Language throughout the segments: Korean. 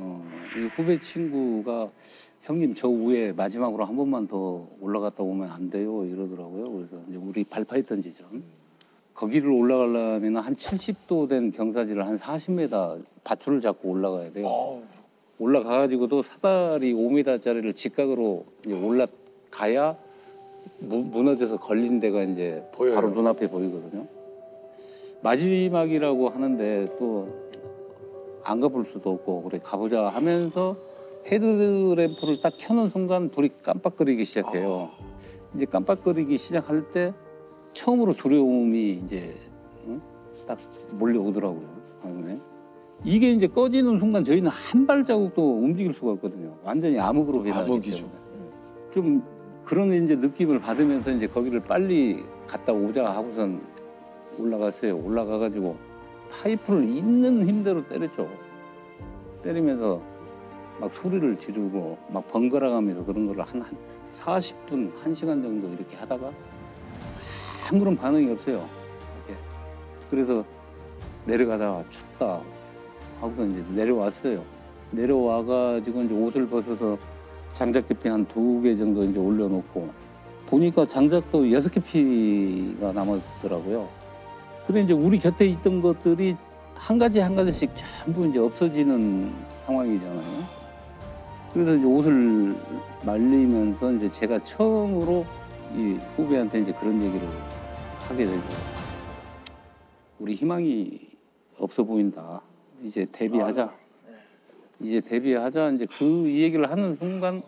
어, 이 후배 친구가 형님 저 위에 마지막으로 한 번만 더 올라갔다 오면 안 돼요 이러더라고요. 그래서 이제 우리 발파했던 지점 거기를 올라가려면 한 70도 된 경사지를 한 40m 밧줄을 잡고 올라가야 돼요. 올라가가지고도 사다리 5m짜리를 직각으로 올라가야 무, 무너져서 걸린 데가 이제 보여요. 바로 눈앞에 보이거든요. 마지막이라고 하는데 또 안 가볼 수도 없고 그래 가보자 하면서 헤드램프를 딱 켜는 순간 불이 깜빡거리기 시작해요. 이제 깜빡거리기 시작할 때 처음으로 두려움이 이제 응? 딱 몰려오더라고요. 마음에. 이게 이제 꺼지는 순간 저희는 한 발자국도 움직일 수가 없거든요. 완전히 암흑으로 변하기 암흑이죠. 때문에. 좀 그런 이제 느낌을 받으면서 이제 거기를 빨리 갔다 오자 하고선 올라갔어요. 올라가가지고 파이프를 있는 힘대로 때렸죠. 때리면서 막 소리를 지르고 막 번갈아가면서 그런 거를 한, 한 40분, 1시간 정도 이렇게 하다가 아무런 반응이 없어요. 이렇게. 그래서 내려가다가 춥다 하고서 이제 내려왔어요. 내려와가지고 이제 옷을 벗어서 장작 깊이 한두 개 정도 이제 올려놓고 보니까 장작도 여섯 깊이가 남았더라고요. 그래 이제 우리 곁에 있던 것들이 한 가지 한 가지씩 전부 이제 없어지는 상황이잖아요. 그래서 이제 옷을 말리면서 이제 제가 처음으로 이 후배한테 이제 그런 얘기를 하게 되죠. 우리 희망이 없어 보인다. 이제 데뷔하자. 이제 데뷔하자. 이제 그이 얘기를 하는 순간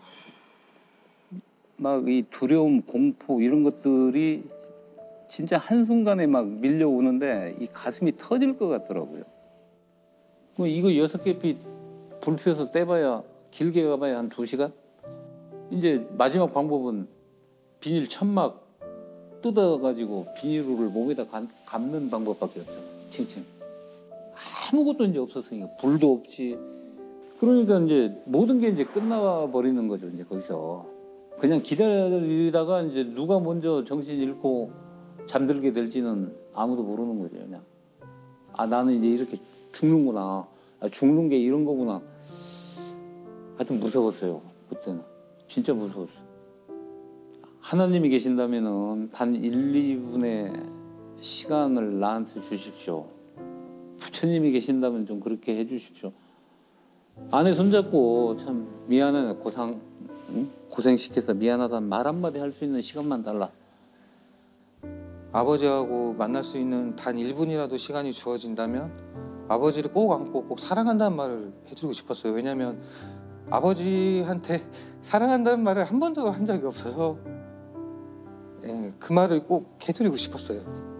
막 이 두려움, 공포 이런 것들이 진짜 한순간에 막 밀려오는데 이 가슴이 터질 것 같더라고요. 뭐 이거 여섯 개빛 불 펴서 떼봐야 길게 가봐야 한 두 시간? 이제 마지막 방법은 비닐 천막 뜯어가지고 비닐을 몸에다 감- 감는 방법밖에 없잖아. 칭칭. 아무것도 이제 없었으니까 불도 없지. 그러니까 이제 모든 게 이제 끝나 버리는 거죠. 이제 거기서 그냥 기다리다가 이제 누가 먼저 정신 잃고 잠들게 될지는 아무도 모르는 거죠. 그냥 아 나는 이제 이렇게 죽는구나. 아, 죽는 게 이런 거구나. 하여튼 무서웠어요. 그때는 진짜 무서웠어요. 하나님이 계신다면은 단 1, 2분의 시간을 나한테 주십시오. 부처님이 계신다면 좀 그렇게 해 주십시오. 아내 손잡고 참 미안해 고상 응? 고생시켜서 미안하다는 말 한마디 할 수 있는 시간만 달라. 아버지하고 만날 수 있는 단 1분이라도 시간이 주어진다면 아버지를 꼭 안고 꼭 사랑한다는 말을 해드리고 싶었어요. 왜냐하면 아버지한테 사랑한다는 말을 한 번도 한 적이 없어서 예, 그 말을 꼭 해드리고 싶었어요.